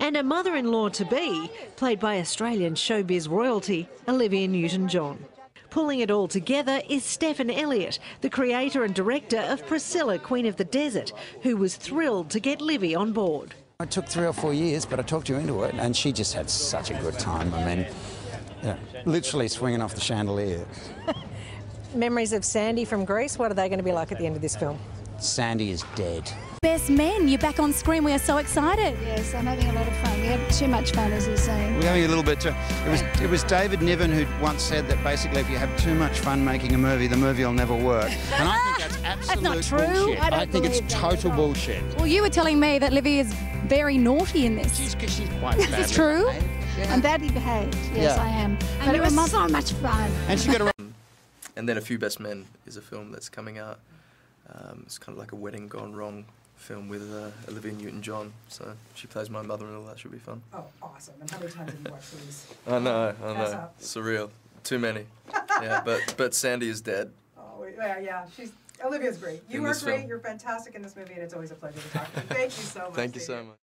and a mother-in-law to be, played by Australian showbiz royalty Olivia Newton-John. Pulling it all together is Stephan Elliott, the creator and director of Priscilla, Queen of the Desert, who was thrilled to get Livy on board. It took three or four years, but I talked you into it, and she just had such a good time. I mean, yeah, literally swinging off the chandelier. Memories of Sandy from Grease, what are they going to be like at the end of this film? Sandy is dead. Best Men, you're back on screen. We are so excited. Yes, I'm having a lot of fun. We have too much fun, as he's saying. We're having a little bit too. It was it was David Niven who once said that basically if you have too much fun making a movie, the movie will never work. And I think that's absolute not true. bullshit. I don't I, think it's believe that total bullshit. Well, you were telling me that Livy is very naughty in this. She's, she's quite Is this true? behaved, yeah. I'm badly behaved. Yes, Yeah. I am. But it was so much fun. And she got a And then A Few Best Men is a film that's coming out. Um, it's kind of like a wedding gone wrong film with uh, Olivia Newton-John. So she plays my mother-in-law. That should be fun. Oh, awesome. And how many times have you watched these? I know, I know. Surreal. Too many. yeah, but but Sandy is dead. Oh, yeah, yeah. She's Olivia's great. You In are great. film. You're fantastic in this movie, and it's always a pleasure to talk to you. Thank you so much. Thank you David. so much.